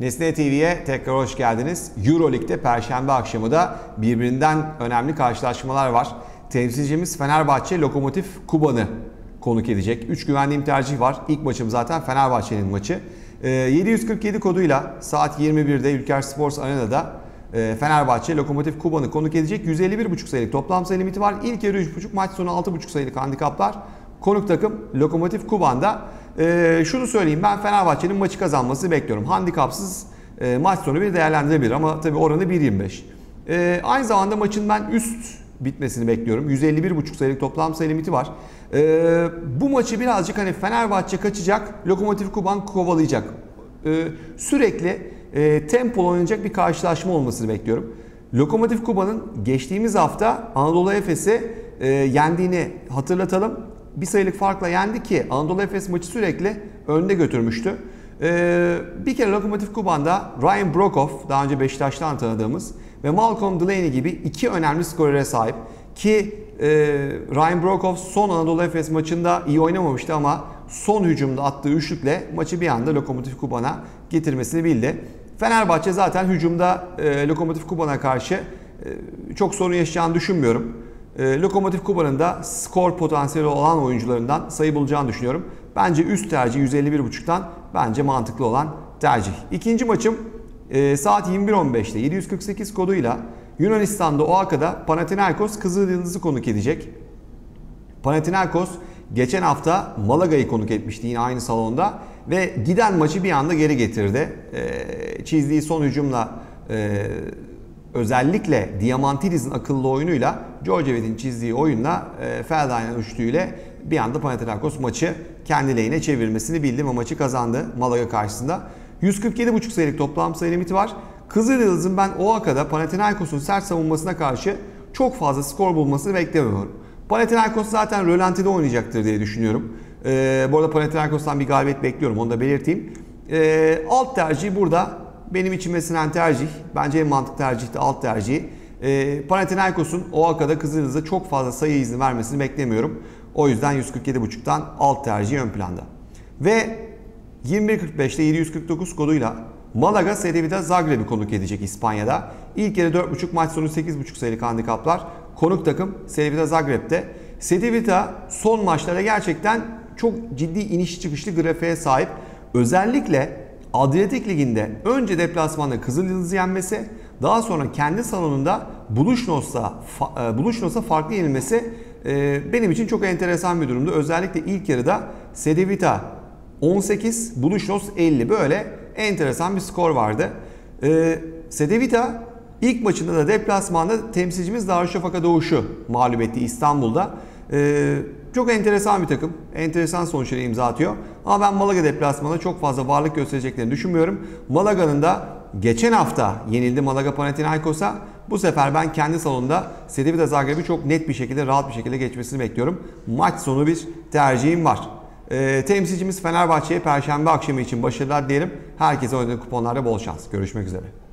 Nesne TV'ye tekrar hoş geldiniz. Euroleague'de Perşembe akşamı da birbirinden önemli karşılaşmalar var. Temsilcimiz Fenerbahçe Lokomotiv Kuban'ı konuk edecek. 3 güvendiğim tercih var. İlk maçım zaten Fenerbahçe'nin maçı. 747 koduyla saat 21'de Ülker Sports Arena'da e, Fenerbahçe Lokomotiv Kuban'ı konuk edecek. 151.5 sayılık toplam sayı limiti var. İlk yarı 3.5 maç sonu 6.5 sayılık handikaplar. Konuk takım Lokomotiv Kuban'da. Ee, şunu söyleyeyim ben Fenerbahçe'nin maçı kazanması bekliyorum. Handikapsız e, maç sonu bir değerlendirebilir ama tabii oranı 1.25. Ee, aynı zamanda maçın ben üst bitmesini bekliyorum. 151.5 sayılık toplam sayı limiti var. Ee, bu maçı birazcık hani Fenerbahçe kaçacak, Lokomotiv Kuban kovalayacak. Ee, sürekli e, tempolu oynayacak bir karşılaşma olmasını bekliyorum. Lokomotiv Kuba'nın geçtiğimiz hafta Anadolu Efes'i e, yendiğini hatırlatalım bir sayılık farkla yendi ki Anadolu Efes maçı sürekli önde götürmüştü. Ee, bir kere Lokomotiv Kuban'da Ryan Brokoff, daha önce Beşiktaş'tan tanıdığımız ve Malcolm Delaney gibi iki önemli skorere sahip. Ki e, Ryan Brokoff son Anadolu Efes maçında iyi oynamamıştı ama son hücumda attığı üçlükle maçı bir anda Lokomotiv Kuban'a getirmesini bildi. Fenerbahçe zaten hücumda e, Lokomotiv Kuban'a karşı e, çok sorun yaşayacağını düşünmüyorum. E, Lokomotiv Kuba'nın da skor potansiyeli olan oyuncularından sayı bulacağını düşünüyorum. Bence üst tercih 151.5'tan bence mantıklı olan tercih. İkinci maçım e, saat 21.15'te 748 koduyla Yunanistan'da Oaka'da Panathinaikos Kızıl Yıldız'ı konuk edecek. Panathinaikos geçen hafta Malaga'yı konuk etmişti yine aynı salonda ve giden maçı bir anda geri getirdi. E, çizdiği son hücumla e, özellikle Diamantidis'in akıllı oyunuyla Djordjevic'in çizdiği oyunla e, Felday'ın uçtuğuyla bir anda Panathinaikos maçı kendi lehine çevirmesini bildi ve maçı kazandı Malaga karşısında. 147.5 sayılık toplam sayı limiti var. Kızılyıldız'ın ben o akada Panathinaikos'un sert savunmasına karşı çok fazla skor bulmasını beklemiyorum. Panathinaikos zaten rölantide oynayacaktır diye düşünüyorum. Ee, bu arada Panathinaikos'tan bir galibiyet bekliyorum onu da belirteyim. Ee, alt tercih burada benim içime sinen tercih. Bence en mantıklı tercih de alt tercihi. E, Panathinaikos'un o akada Kızıldız'a çok fazla sayı izni vermesini beklemiyorum. O yüzden 147.5'tan alt tercih ön planda. Ve 21.45'te 749 koduyla Malaga Cedevita Zagreb'i konuk edecek İspanya'da. İlk yarı 4.5 maç sonu 8.5 sayılık handikaplar. Konuk takım Cedevita Zagreb'te. Cedevita son maçlarda gerçekten çok ciddi iniş çıkışlı grafiğe sahip. Özellikle Adriyatik Ligi'nde önce deplasmanda Kızılyıldız'ı yenmesi, daha sonra kendi salonunda Buluşnos'a e, Buluşnos'a farklı yenilmesi e, benim için çok enteresan bir durumdu. Özellikle ilk yarıda Sedevita 18, Buluşnos 50 böyle enteresan bir skor vardı. E, Sedevita ilk maçında da deplasmanda temsilcimiz Darüşşafaka Doğuş'u mağlup etti İstanbul'da. Çok enteresan bir takım. Enteresan sonuçları imza atıyor. Ama ben Malaga deplasmanında çok fazla varlık göstereceklerini düşünmüyorum. Malaga'nın da geçen hafta yenildi Malaga Panathinaikos'a. Bu sefer ben kendi salonunda Cedevita Zagreb'i çok net bir şekilde, rahat bir şekilde geçmesini bekliyorum. Maç sonu bir tercihim var. E, temsilcimiz Fenerbahçe'ye Perşembe akşamı için başarılar diyelim. Herkese oynadığı kuponlarda bol şans. Görüşmek üzere.